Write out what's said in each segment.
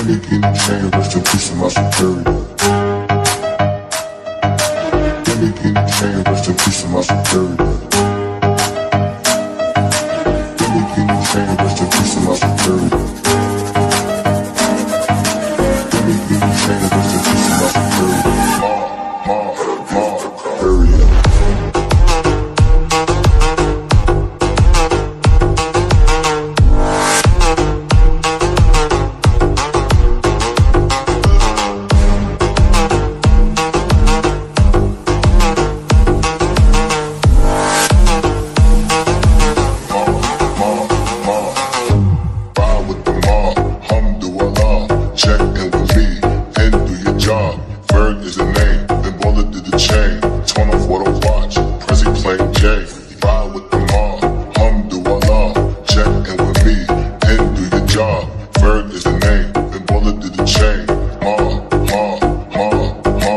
Gimme, gimme chain, rest in peace to my security. Gimme, gimme chain, rest in peace to my security. job. Bird is the name, then bullet did the chain. Torn off what a watch, Prezi playing J. Ride with the mob, hum do I love Check in with me, and do your job. Bird is the name, then bullet did the chain. Ma, ma, ma, ma.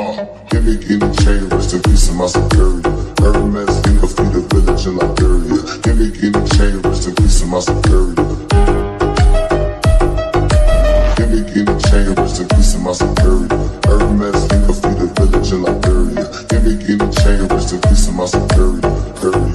Give me in the chain, rest in peace to my security. Hermes, in the feet of village in Liberia. Give me in the chain, rest in peace to my security. Give me in the chain, rest in peace to my security. very, very